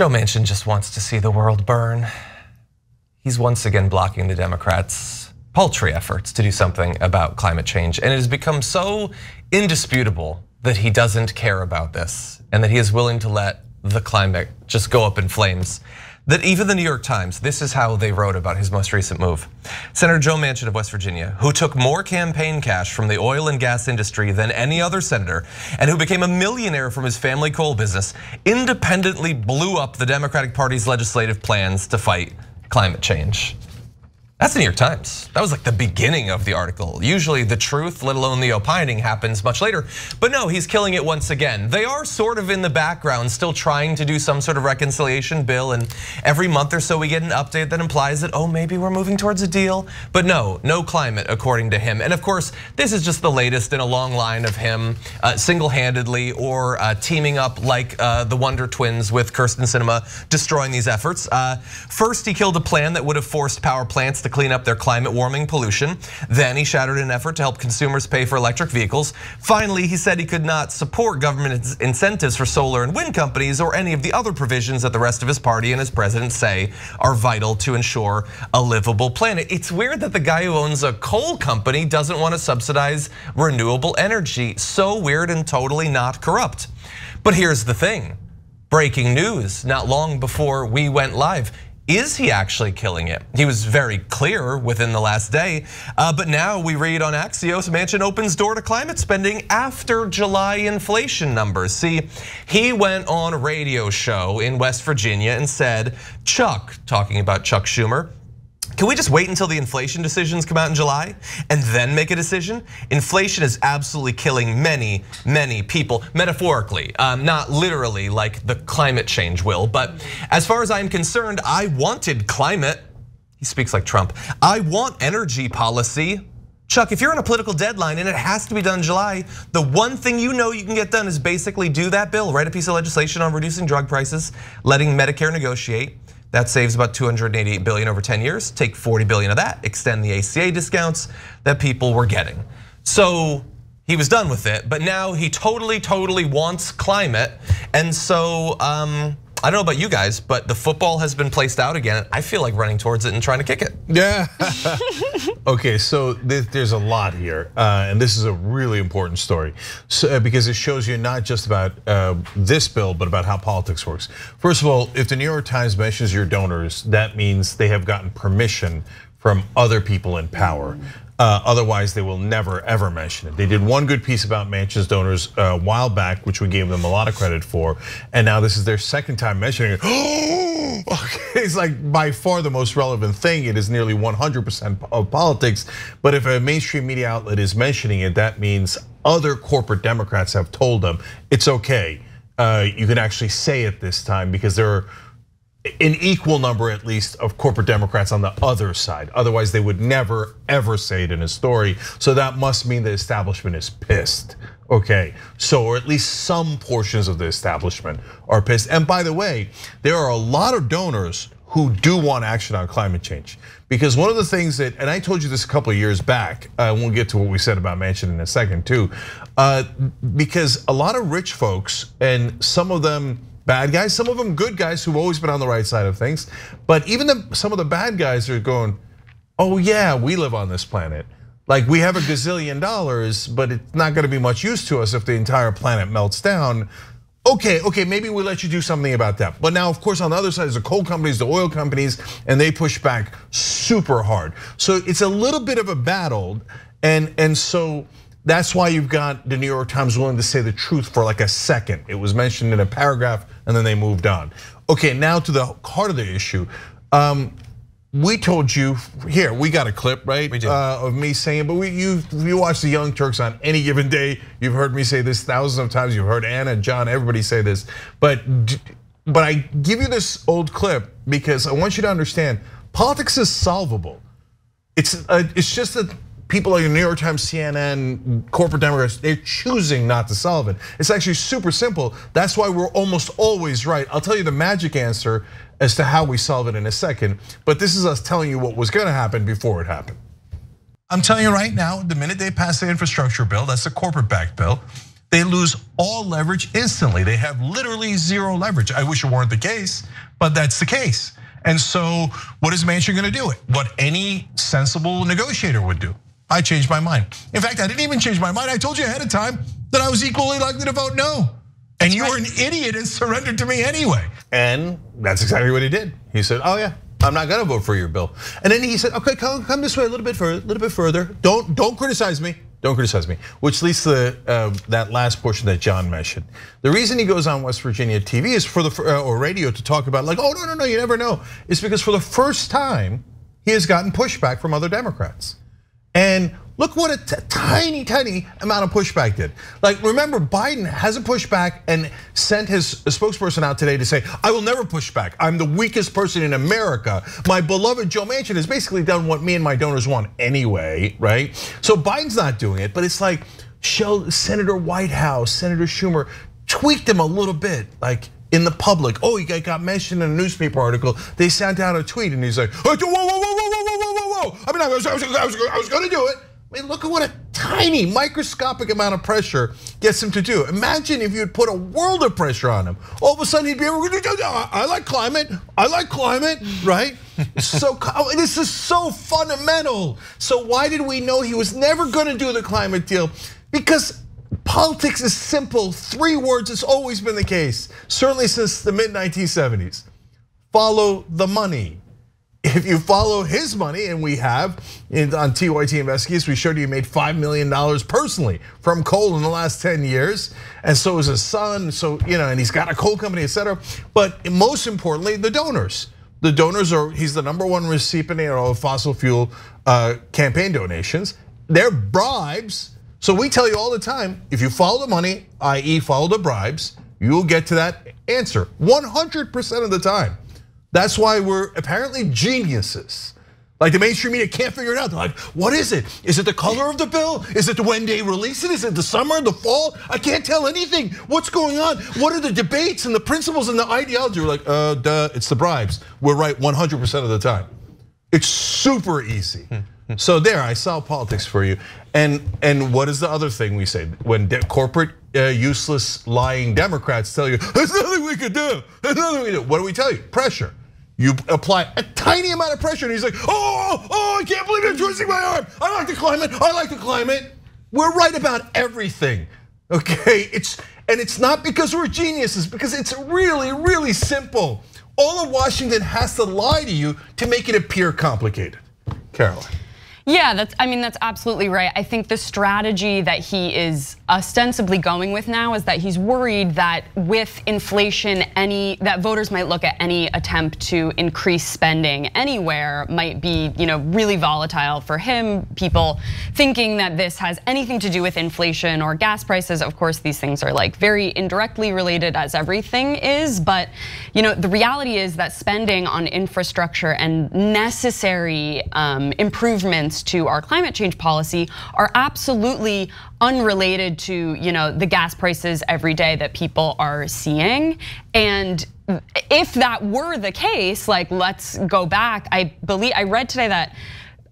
Joe Manchin just wants to see the world burn. He's once again blocking the Democrats' paltry efforts to do something about climate change. And it has become so indisputable that he doesn't care about this and that he is willing to let the climate just go up in flames that even the New York Times, this is how they wrote about his most recent move. Senator Joe Manchin of West Virginia, who took more campaign cash from the oil and gas industry than any other senator, and who became a millionaire from his family coal business, independently blew up the Democratic Party's legislative plans to fight climate change. That's the New York Times. That was like the beginning of the article. Usually the truth, let alone the opining, happens much later. But no, he's killing it once again. They are sort of in the background, still trying to do some sort of reconciliation bill. And every month or so we get an update that implies that, oh, maybe we're moving towards a deal. But no, no climate, according to him. And of course, this is just the latest in a long line of him uh, single-handedly or uh, teaming up like uh, the Wonder Twins with Kyrsten Sinema, destroying these efforts. First, he killed a plan that would have forced power plants to clean up their climate warming pollution. Then he shattered an effort to help consumers pay for electric vehicles. Finally, he said he could not support government incentives for solar and wind companies or any of the other provisions that the rest of his party and his president say are vital to ensure a livable planet. It's weird that the guy who owns a coal company doesn't want to subsidize renewable energy. So weird and totally not corrupt. But here's the thing. Breaking news not long before we went live. Is he actually killing it? He was very clear within the last day, uh, but now we read on Axios, Manchin opens door to climate spending after July inflation numbers. See, he went on a radio show in West Virginia and said, Chuck, talking about Chuck Schumer, can we just wait until the inflation decisions come out in July and then make a decision? Inflation is absolutely killing many, many people, metaphorically, um, not literally like the climate change will. But as far as I'm concerned, I wanted climate. He speaks like Trump. I want energy policy. Chuck, if you're on a political deadline and it has to be done in July, the one thing you know you can get done is basically do that bill, write a piece of legislation on reducing drug prices, letting Medicare negotiate, that saves about 288 billion over 10 years. Take 40 billion of that, extend the ACA discounts that people were getting. So he was done with it, but now he totally, totally wants climate. And so um, I don't know about you guys, but the football has been placed out again. I feel like running towards it and trying to kick it. Yeah. okay, so there's a lot here, uh, and this is a really important story uh, because it shows you not just about uh, this bill, but about how politics works. First of all, if the New York Times mentions your donors, that means they have gotten permission from other people in power. Uh, otherwise, they will never ever mention it. They did one good piece about Manchin's donors a while back, which we gave them a lot of credit for, and now this is their second time mentioning it. okay, it's like by far the most relevant thing. It is nearly 100% of politics. But if a mainstream media outlet is mentioning it, that means other corporate Democrats have told them it's okay. Uh, you can actually say it this time because there are an equal number at least of corporate Democrats on the other side. Otherwise, they would never ever say it in a story. So that must mean the establishment is pissed. Okay, so or at least some portions of the establishment are pissed. And by the way, there are a lot of donors who do want action on climate change. Because one of the things that, and I told you this a couple of years back, uh, we'll get to what we said about Manchin in a second too, uh, because a lot of rich folks and some of them bad guys, some of them good guys who've always been on the right side of things. But even the, some of the bad guys are going, oh yeah, we live on this planet. Like we have a gazillion dollars, but it's not gonna be much use to us if the entire planet melts down. Okay, okay, maybe we'll let you do something about that. But now, of course, on the other side is the coal companies, the oil companies, and they push back super hard. So it's a little bit of a battle. And, and so that's why you've got the New York Times willing to say the truth for like a second. It was mentioned in a paragraph and then they moved on. Okay, now to the heart of the issue. Um, we told you here. We got a clip, right? Uh, of me saying, but we you you watch the Young Turks on any given day. You've heard me say this thousands of times. You've heard Ana John, everybody say this. But but I give you this old clip because I want you to understand politics is solvable. It's uh, it's just that people like the New York Times, CNN, corporate Democrats, they're choosing not to solve it. It's actually super simple. That's why we're almost always right. I'll tell you the magic answer as to how we solve it in a second, but this is us telling you what was gonna happen before it happened. I'm telling you right now, the minute they pass the infrastructure bill, that's the corporate backed bill, they lose all leverage instantly. They have literally zero leverage. I wish it weren't the case, but that's the case. And so, what is Manchin going to do? What any sensible negotiator would do. I changed my mind. In fact, I didn't even change my mind. I told you ahead of time that I was equally likely to vote no. And you were an idiot and surrendered to me anyway. And that's exactly what he did. He said, "Oh yeah, I'm not gonna vote for your bill." And then he said, "Okay, come, come this way a little bit further, a little bit further. Don't don't criticize me. Don't criticize me." Which leads to uh, that last portion that John mentioned. The reason he goes on West Virginia TV is for the uh, or radio to talk about like, "Oh no no no, you never know." It's because for the first time he has gotten pushback from other Democrats. And look what a tiny, tiny amount of pushback did. Like, remember, Biden hasn't pushed back and sent his spokesperson out today to say, I will never push back. I'm the weakest person in America. My beloved Joe Manchin has basically done what me and my donors want anyway, right? So Biden's not doing it, but it's like show Senator Whitehouse, Senator Schumer tweaked him a little bit. Like, in the public. Oh, he got mentioned in a newspaper article. They sent out a tweet and he's like, whoa, whoa, whoa, whoa, whoa. I mean, I was, I was, I was, I was gonna do it. I mean, look at what a tiny, microscopic amount of pressure gets him to do. Imagine if you had put a world of pressure on him. All of a sudden, he'd be able to do, I like climate, I like climate, right? so oh, this is so fundamental. So why did we know he was never gonna do the climate deal? Because politics is simple. Three words has always been the case, certainly since the mid 1970s. Follow the money if you follow his money, and we have on TYT Investigates, we showed you he made $5 million personally from coal in the last 10 years. And so is his son, so, you know, and he's got a coal company, et cetera. But most importantly, the donors. The donors are, he's the number one recipient of fossil fuel uh, campaign donations. They're bribes. So we tell you all the time, if you follow the money, i.e. follow the bribes, you'll get to that answer 100% of the time. That's why we're apparently geniuses. Like the mainstream media can't figure it out. They're like, what is it? Is it the color of the bill? Is it the when they release it? Is it the summer, the fall? I can't tell anything. What's going on? What are the debates and the principles and the ideology? We're like, uh, duh, it's the bribes. We're right 100% of the time. It's super easy. so there, I solved politics for you. And and what is the other thing we say when corporate uh, useless lying Democrats tell you there's nothing we could do? There's nothing we can do. What do we tell you? Pressure. You apply a tiny amount of pressure, and he's like, oh, oh, I can't believe I'm twisting my arm. I like the climate. I like the climate. We're right about everything. Okay, it's and it's not because we're geniuses, because it's really, really simple. All of Washington has to lie to you to make it appear complicated. Caroline. Yeah, that's I mean that's absolutely right. I think the strategy that he is ostensibly going with now is that he's worried that with inflation any that voters might look at any attempt to increase spending anywhere might be, you know, really volatile for him. People thinking that this has anything to do with inflation or gas prices. Of course, these things are like very indirectly related as everything is, but you know, the reality is that spending on infrastructure and necessary um, improvements to our climate change policy are absolutely unrelated to you know the gas prices every day that people are seeing and if that were the case like let's go back i believe i read today that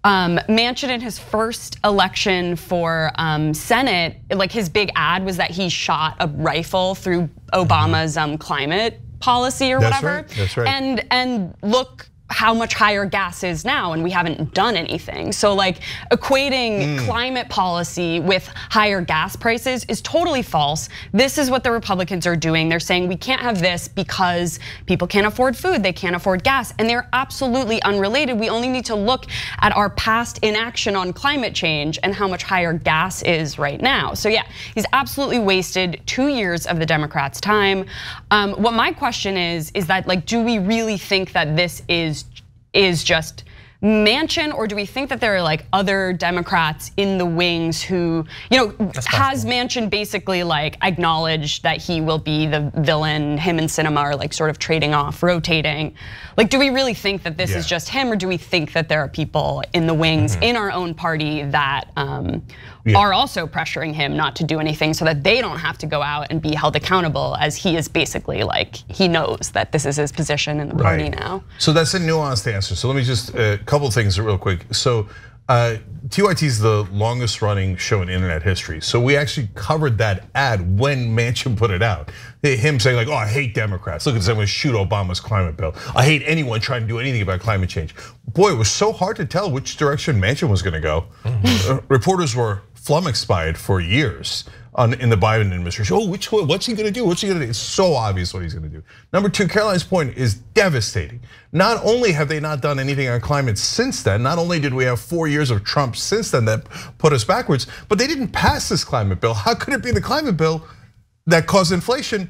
um, Manchin in his first election for um, Senate, like his big ad was that he shot a rifle through Obama's um, climate policy or That's whatever. Right. That's right. And and look how much higher gas is now and we haven't done anything. So like equating mm. climate policy with higher gas prices is totally false. This is what the Republicans are doing. They're saying we can't have this because people can't afford food, they can't afford gas, and they're absolutely unrelated. We only need to look at our past inaction on climate change and how much higher gas is right now. So yeah, he's absolutely wasted two years of the Democrats' time. Um, what my question is, is that like, do we really think that this is is just Manchin, or do we think that there are like other Democrats in the wings who, you know, has Manchin basically like acknowledged that he will be the villain? Him and Sinema are like sort of trading off, rotating. Like, do we really think that this yeah. is just him, or do we think that there are people in the wings mm -hmm. in our own party that um, yeah. are also pressuring him not to do anything so that they don't have to go out and be held accountable as he is basically like he knows that this is his position in the party right. now. So that's a nuanced answer. So let me just a uh, couple things real quick. So uh, TYT is the longest running show in internet history. So we actually covered that ad when Manchin put it out. Him saying like, oh, I hate Democrats. Look at this, I'm gonna shoot Obama's climate bill. I hate anyone trying to do anything about climate change. Boy, it was so hard to tell which direction Manchin was gonna go. Mm-hmm. reporters were it for years on, in the Biden administration. Oh, which what's he gonna do? What's he gonna do? It's so obvious what he's gonna do. Number two, Caroline's point is devastating. Not only have they not done anything on climate since then, not only did we have four years of Trump since then that put us backwards, but they didn't pass this climate bill. How could it be the climate bill that caused inflation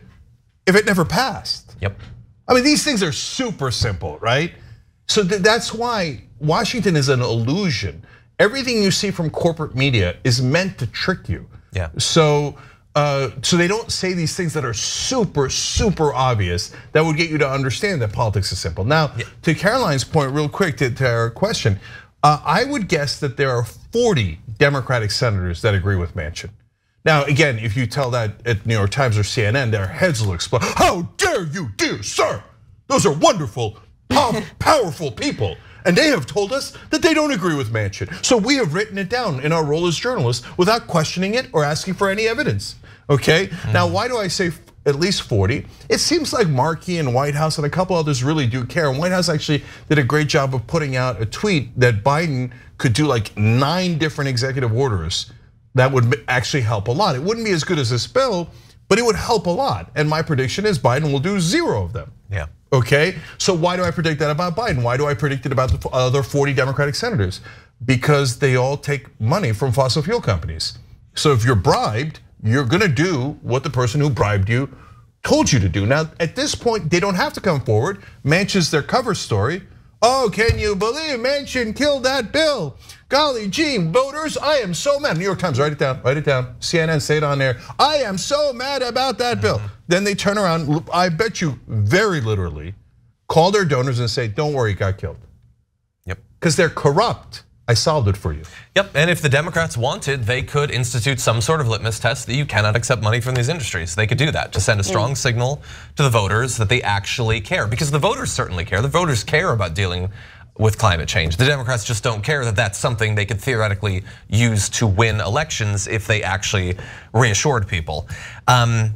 if it never passed? Yep. I mean, these things are super simple, right? So that's why Washington is an illusion. Everything you see from corporate media is meant to trick you. Yeah. So uh, so they don't say these things that are super, super obvious that would get you to understand that politics is simple. Now, yeah. to Caroline's point, real quick, to, to our question, uh, I would guess that there are 40 Democratic senators that agree with Manchin. Now, again, if you tell that at New York Times or CNN, their heads will explode. How dare you, dear sir? Those are wonderful, powerful people. And they have told us that they don't agree with Manchin. So we have written it down in our role as journalists without questioning it or asking for any evidence. Okay? Mm. Now, why do I say at least 40. It seems like Markey and Whitehouse and a couple others really do care. And Whitehouse actually did a great job of putting out a tweet that Biden could do like nine different executive orders that would actually help a lot. It wouldn't be as good as this bill, but it would help a lot. And my prediction is Biden will do zero of them. Yeah. Okay, so why do I predict that about Biden? Why do I predict it about the other 40 Democratic senators? Because they all take money from fossil fuel companies. So if you're bribed, you're gonna do what the person who bribed you told you to do. Now, at this point, they don't have to come forward. Manchin's their cover story. Oh, can you believe Manchin killed that bill? Golly gee, voters, I am so mad. New York Times, write it down, write it down. CNN, say it on there. I am so mad about that bill. Mm-hmm. Then they turn around, I bet you very literally, call their donors and say, don't worry, it got killed. Yep. Because they're corrupt. I solved it for you. Yep, and if the Democrats wanted, they could institute some sort of litmus test that you cannot accept money from these industries. They could do that to send a strong mm. signal to the voters that they actually care. Because the voters certainly care. The voters care about dealing with climate change. The Democrats just don't care that that's something they could theoretically use to win elections if they actually reassured people. Um,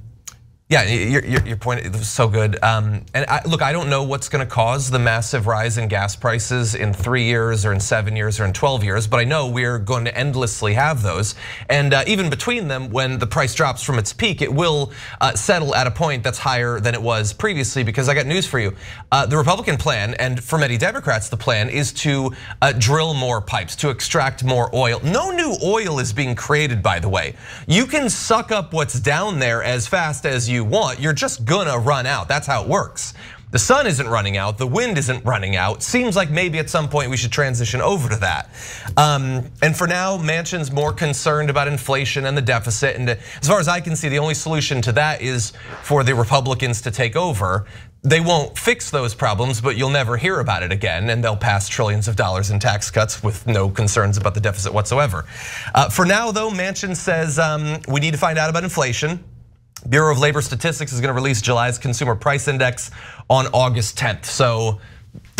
yeah, your, your point was so good. Um, and I, look, I don't know what's going to cause the massive rise in gas prices in three years or in seven years or in 12 years, but I know we're going to endlessly have those. And uh, even between them, when the price drops from its peak, it will uh, settle at a point that's higher than it was previously because I got news for you. Uh, the Republican plan, and for many Democrats, the plan is to drill more pipes, to extract more oil. No new oil is being created, by the way. You can suck up what's down there as fast as you you want, you're just gonna run out. That's how it works. The sun isn't running out, the wind isn't running out. Seems like maybe at some point we should transition over to that. Um, and for now, Manchin's more concerned about inflation and the deficit. And as far as I can see, the only solution to that is for the Republicans to take over. They won't fix those problems, but you'll never hear about it again, and they'll pass trillions of dollars in tax cuts with no concerns about the deficit whatsoever. Uh, for now, though, Manchin says um, we need to find out about inflation. Bureau of Labor Statistics is going to release July's consumer price index on August 10th. So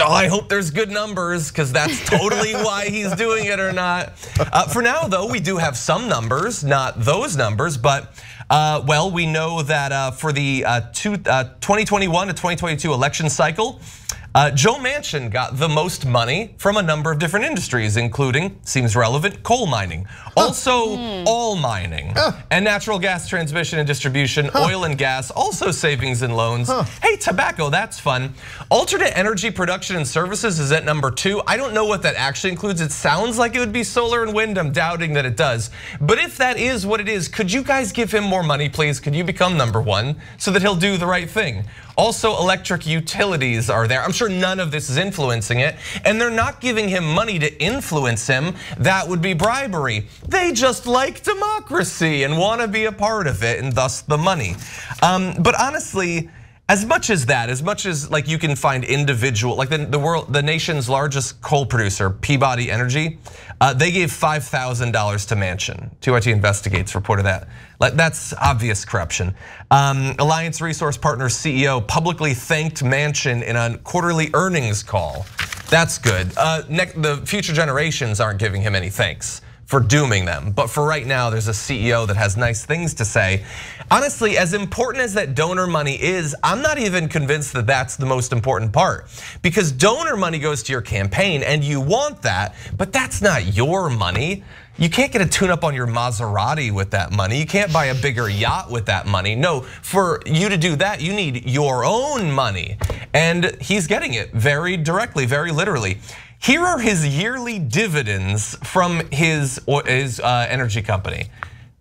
oh, I hope there's good numbers because that's totally why he's doing it or not. Uh, for now, though, we do have some numbers, not those numbers, but uh, well, we know that uh, for the 2021 to 2022 election cycle, uh, Joe Manchin got the most money from a number of different industries, including, seems relevant, coal mining. Also, hmm. all mining and natural gas transmission and distribution, oil and gas, also savings and loans. Hey, tobacco, that's fun. Alternate energy production and services is at number two. I don't know what that actually includes. It sounds like it would be solar and wind. I'm doubting that it does. But if that is what it is, could you guys give him more money, please? Could you become number one so that he'll do the right thing? Also, electric utilities are there. I'm sure none of this is influencing it. And they're not giving him money to influence him. That would be bribery. They just like democracy and want to be a part of it, and thus the money. Um, but honestly, as much as that, as much as like you can find individual, like the, the world, the nation's largest coal producer, Peabody Energy, uh, they gave five thousand dollars to Manchin. TYT investigates reported that. Like that's obvious corruption. Um, Alliance Resource Partners CEO publicly thanked Manchin in a quarterly earnings call. That's good. Uh, the future generations aren't giving him any thanks for dooming them. But for right now, there's a CEO that has nice things to say. Honestly, as important as that donor money is, I'm not even convinced that that's the most important part. Because donor money goes to your campaign and you want that, but that's not your money. You can't get a tune up on your Maserati with that money. You can't buy a bigger yacht with that money. No, for you to do that, you need your own money. And he's getting it very directly, very literally. Here are his yearly dividends from his, his uh, energy company.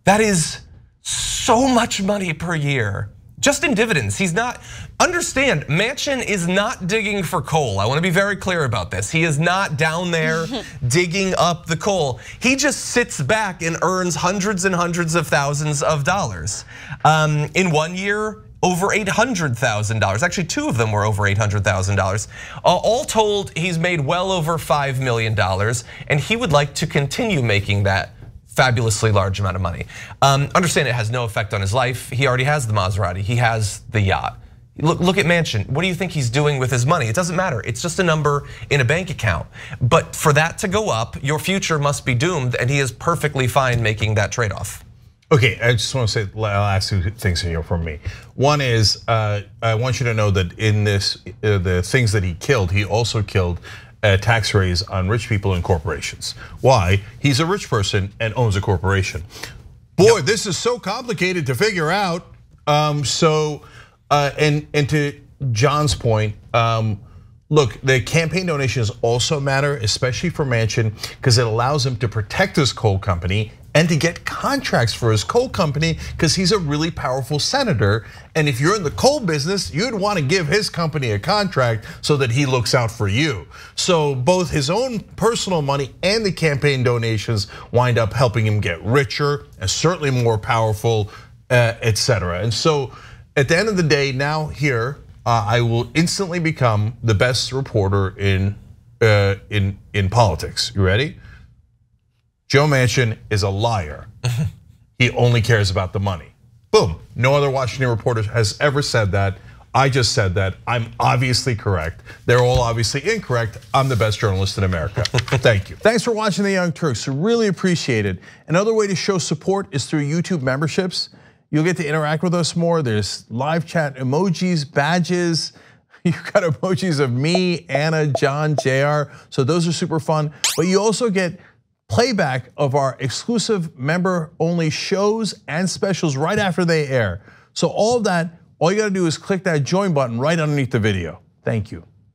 That is so much money per year. Just in dividends, he's not, understand, Manchin is not digging for coal. I wanna be very clear about this. He is not down there digging up the coal. He just sits back and earns hundreds and hundreds of thousands of dollars. Um, in one year, over $800,000. Actually, two of them were over $800,000. Uh, all told, he's made well over $5 million, and he would like to continue making that fabulously large amount of money. Um, understand it has no effect on his life. He already has the Maserati, he has the yacht. Look, look at Manchin. What do you think he's doing with his money? It doesn't matter. It's just a number in a bank account. But for that to go up, your future must be doomed, and he is perfectly fine making that trade off. Okay, I just want to say, I'll two things here from me. One is, uh, I want you to know that in this, uh, the things that he killed, he also killed a tax raise on rich people and corporations. Why? He's a rich person and owns a corporation. Boy, yep. this is so complicated to figure out. Um, so, uh, and and to John's point, um, look, the campaign donations also matter, especially for Manchin, because it allows him to protect his coal company and to get contracts for his coal company because he's a really powerful senator. And if you're in the coal business, you'd want to give his company a contract so that he looks out for you. So both his own personal money and the campaign donations wind up helping him get richer and certainly more powerful, uh, etc. And so at the end of the day, now here, uh, I will instantly become the best reporter in uh, in in politics. You ready? Joe Manchin is a liar. he only cares about the money. Boom. No other Washington reporter has ever said that. I just said that. I'm obviously correct. They're all obviously incorrect. I'm the best journalist in America. Thank you. Thanks for watching The Young Turks. Really appreciate it. Another way to show support is through YouTube memberships. You'll get to interact with us more. There's live chat emojis, badges. You've got emojis of me, Ana, John, JR. So those are super fun. But you also get playback of our exclusive member only shows and specials right after they air. So all that, all you gotta do is click that join button right underneath the video. Thank you.